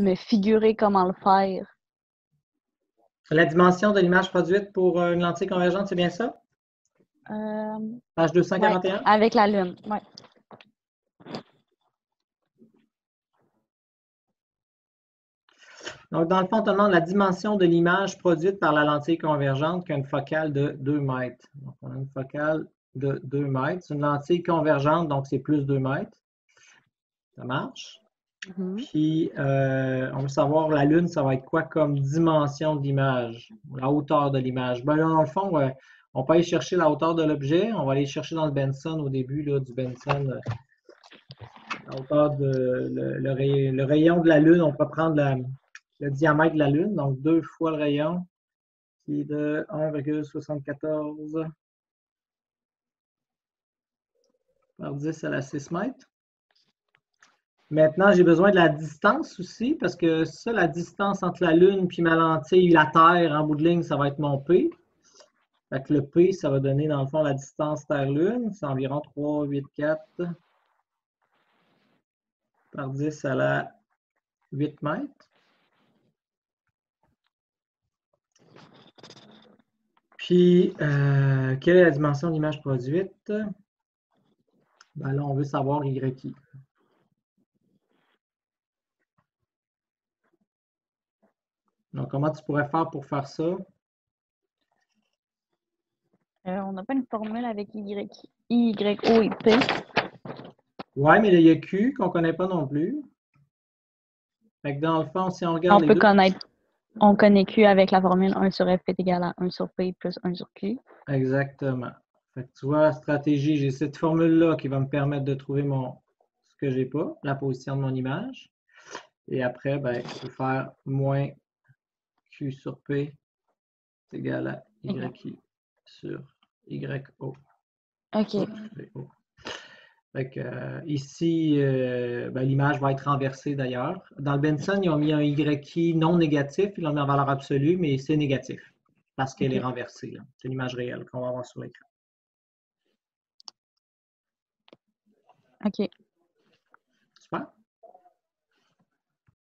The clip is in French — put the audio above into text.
me figurer comment le faire. La dimension de l'image produite pour euh, une lentille convergente, c'est bien ça? Euh, Page 241? ouais, avec la lune, ouais. Donc, dans le fond, on demande la dimension de l'image produite par la lentille convergente qui a une focale de 2 mètres. Donc, on a une focale de 2 mètres. C'est une lentille convergente, donc c'est plus 2 mètres. Ça marche? Mhm. Puis, euh, on veut savoir la Lune, ça va être quoi comme dimension de l'image, la hauteur de l'image? Ben là, dans le fond, ouais, on peut aller chercher la hauteur de l'objet. On va aller chercher dans le Benson au début là, du Benson. euh, la hauteur de le, le ray- le rayon de la Lune, on peut prendre le diamètre de la Lune, donc deux fois le rayon, qui est de 1,74 par 10 à la 6 mètres. Maintenant, j'ai besoin de la distance aussi, parce que ça, la distance entre la Lune puis ma lentille, la Terre, en bout de ligne, ça va être mon P. Fait que le P, ça va donner, dans le fond, la distance Terre-Lune. C'est environ 3,84 par 10 à la 8 mètres. Puis, euh, quelle est la dimension de l'image produite? Ben là, on veut savoir YI. Donc, comment tu pourrais faire pour faire ça? Euh, on n'a pas une formule avec Y, Y, O et P. Ouais, mais il y a Q qu'on ne connaît pas non plus. Fait que dans le fond, si on regarde On les peut deux- connaître, on connaît Q avec la formule 1 sur F est égal à 1 sur P plus 1 sur Q. Exactement. Fait que tu vois, la stratégie, j'ai cette formule-là qui va me permettre de trouver mon ce que j'ai pas, la position de mon image. Et après, ben, je peux faire moins Q sur P est égal à YI sur YO. OK. VO. Fait que, euh, ici, euh, ben, l'image va être renversée d'ailleurs. Dans le Benson, ils ont mis un YI non négatif, ils l'ont mis en valeur absolue, mais c'est négatif parce qu'elle est renversée. C'est l'image réelle qu'on va avoir sur l'écran. OK.